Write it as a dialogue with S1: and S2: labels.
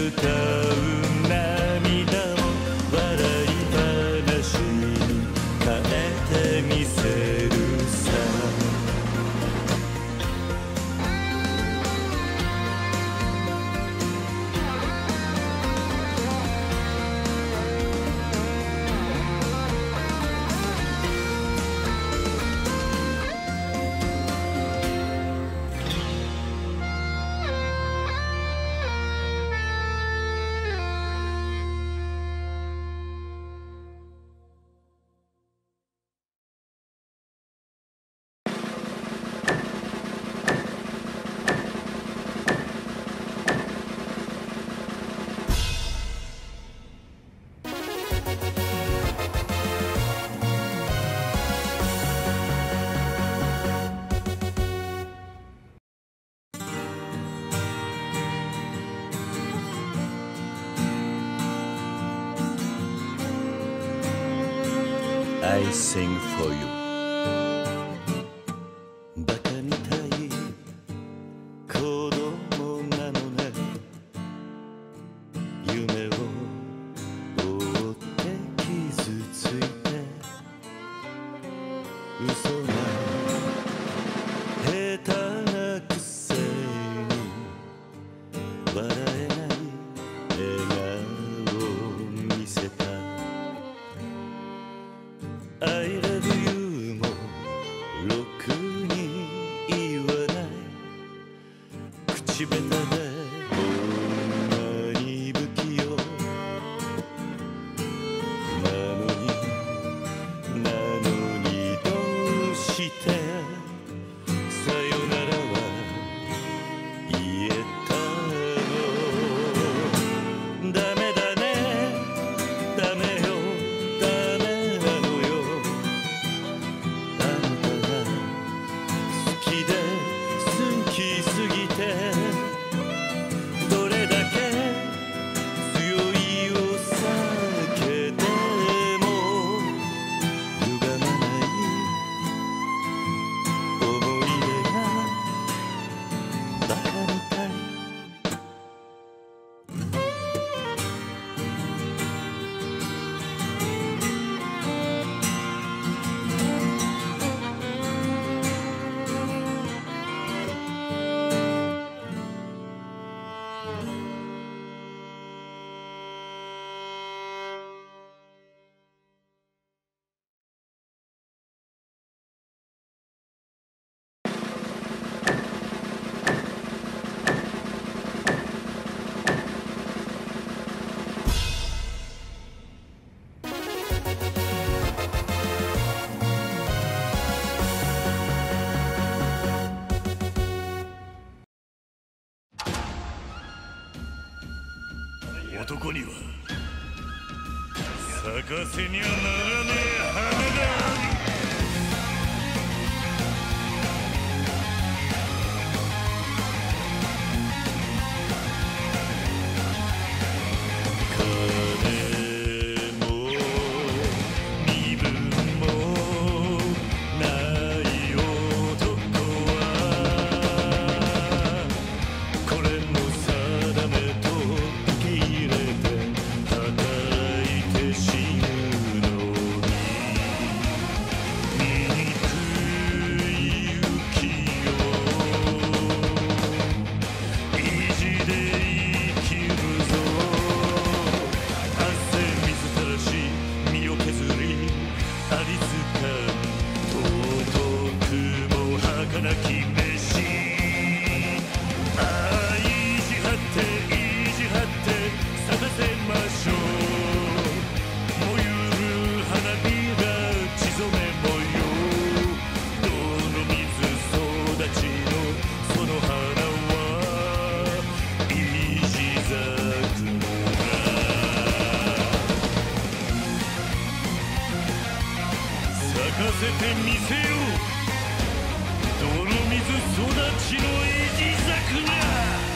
S1: The. I sing for you.
S2: バカみたい。子供なのね。夢を追って傷ついて。嘘が下手なくせに。笑えない。笑顔
S3: 男には咲かせにはならねえ花だ。
S2: なきせてみせ泥水育ちのエジ作だ